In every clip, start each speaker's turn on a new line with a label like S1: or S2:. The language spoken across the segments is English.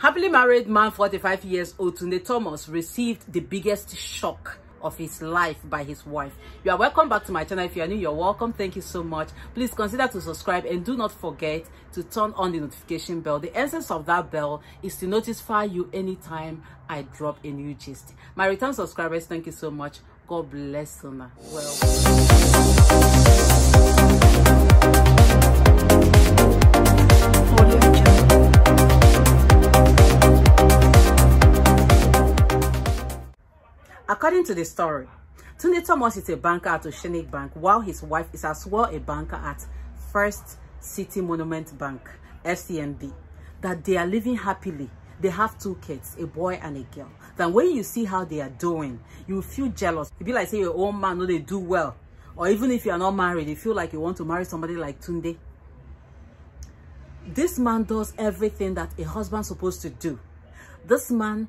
S1: Happily married man, 45 years old, Tunde Thomas, received the biggest shock of his life by his wife. You are welcome back to my channel. If you are new, you're welcome. Thank you so much. Please consider to subscribe and do not forget to turn on the notification bell. The essence of that bell is to notify you anytime I drop a new gist. My return subscribers, thank you so much. God bless you. Well. According to the story, Tunde Thomas is a banker at Oceanic Bank while his wife is as well a banker at First City Monument Bank, FCMB. That they are living happily. They have two kids, a boy and a girl. Then when you see how they are doing, you feel jealous. It be like say your own man no, they do well. Or even if you are not married, you feel like you want to marry somebody like Tunde. This man does everything that a husband supposed to do. This man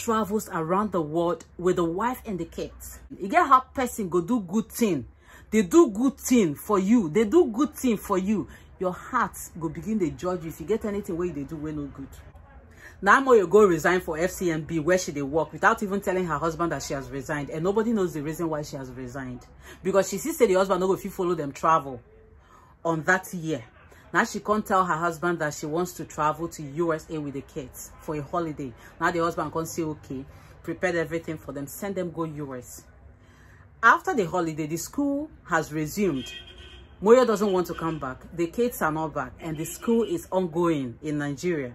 S1: travels around the world with the wife and the kids. You get how person go do good thing. They do good thing for you. They do good thing for you. Your heart go begin to judge you if you get anything where they do well no good. Now Moyo go resign for FCMB where she they work without even telling her husband that she has resigned. And nobody knows the reason why she has resigned. Because she say the husband no go you follow them travel on that year. Now she can't tell her husband that she wants to travel to USA with the kids for a holiday. Now the husband can't say, okay, prepared everything for them, send them go US. After the holiday, the school has resumed. Moyo doesn't want to come back. The kids are not back and the school is ongoing in Nigeria.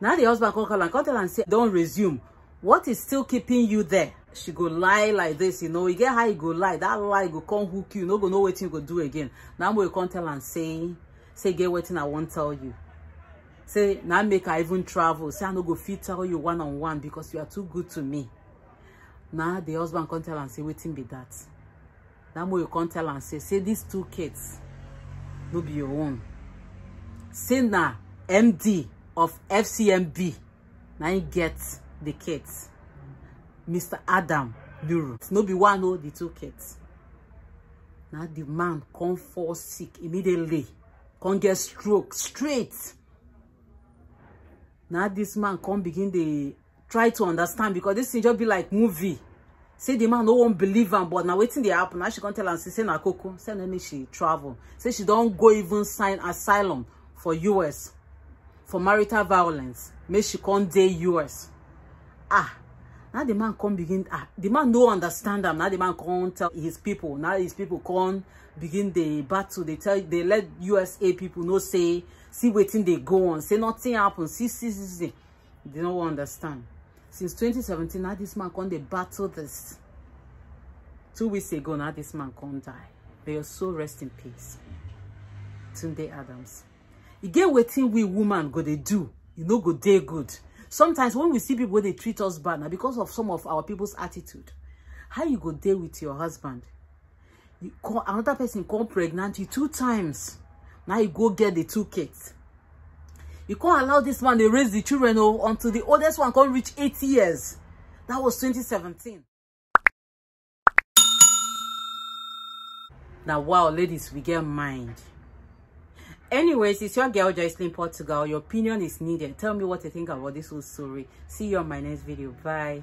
S1: Now the husband call and call and say, don't resume. What is still keeping you there? She go lie like this, you know. You get how you go lie. That lie go come hook you. No go know what you go do again. Now we can tell and say, say get wetin i wan tell you? Say na make i even travel. Say i no go fit tell you one on one because you are too good to me. Na the husband come tell am say wetin be that? Na mo you come tell am say say these two kids no be your own. Say na md of fcmb na him get the kids. Mr adam nuru. No be one o the two kids. Na the man come fall sick immediately come get stroke straight. Now this man come begin dey try to understand because this thing just be like movie. Say the man no wan believe am but na wetin dey happen. Now she come tell am say na koko. Say na make she travel. Say she don go even sign asylum for us for marital violence. Make she come dey us ah now the man come begin ah the man no understand am. Now the man come tell his people now his people come begin the battle. They tell they let usa people know say see wetin dey go on. Say nothing happen. See see see see they no understand. Since 2017 now this man come dey battle this. Two weeks ago now this man come die. May your soul rest in peace. Tunde Adams. E get wetin we woman go dey do. E no go dey good sometimes when we see people they treat us bad na because of some of our people's attitude how you go deal with your husband? You call another person come pregnant you two times. Now you go get the two kids. You can't allow this man to raise the children oh, until the oldest one can reach eight years. That was 2017 now wow ladies we get mind anyways it's your girl joycelyn portugal. Your opinion is needed. Tell me what you think about this whole story. See you on my next video. Bye